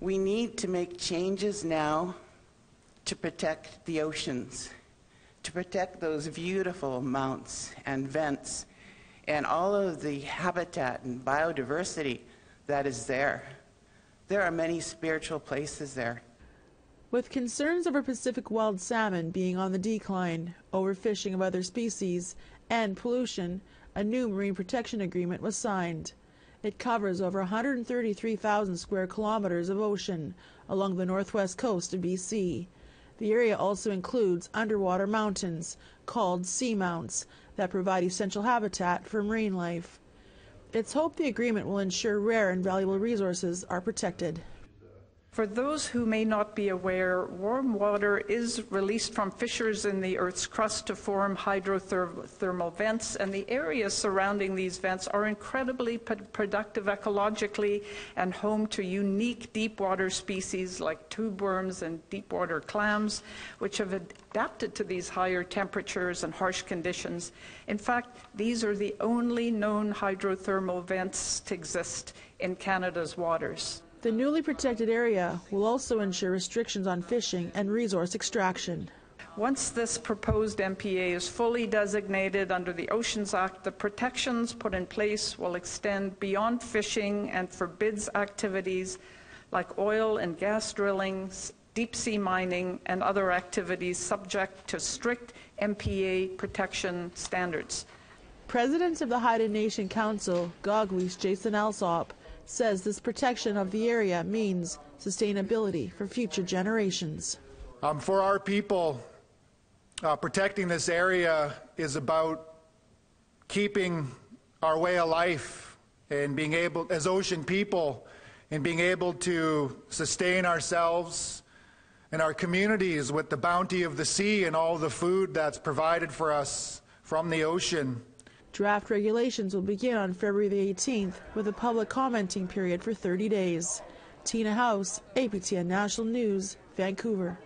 We need to make changes now to protect the oceans, to protect those beautiful mounts and vents and all of the habitat and biodiversity that is there. There are many spiritual places there. With concerns over Pacific wild salmon being on the decline, overfishing of other species, and pollution, a new marine protection agreement was signed. It covers over 133,000 square kilometers of ocean along the northwest coast of BC. The area also includes underwater mountains, called seamounts, that provide essential habitat for marine life. It's hoped the agreement will ensure rare and valuable resources are protected. For those who may not be aware, warm water is released from fissures in the Earth's crust to form hydrothermal vents, and the areas surrounding these vents are incredibly productive ecologically and home to unique deep water species like tube worms and deep water clams, which have adapted to these higher temperatures and harsh conditions. In fact, these are the only known hydrothermal vents to exist in Canada's waters. The newly protected area will also ensure restrictions on fishing and resource extraction. Once this proposed MPA is fully designated under the Oceans Act, the protections put in place will extend beyond fishing and forbids activities like oil and gas drilling, deep sea mining, and other activities subject to strict MPA protection standards. President of the Haida Nation Council, Gaagwiis Jason Alsop, says this protection of the area means sustainability for future generations. Um, for our people, uh, protecting this area is about keeping our way of life and being able, as ocean people, and being able to sustain ourselves and our communities with the bounty of the sea and all the food that's provided for us from the ocean. Draft regulations will begin on February the 18th with a public commenting period for 30 days. Tina House, APTN National News, Vancouver.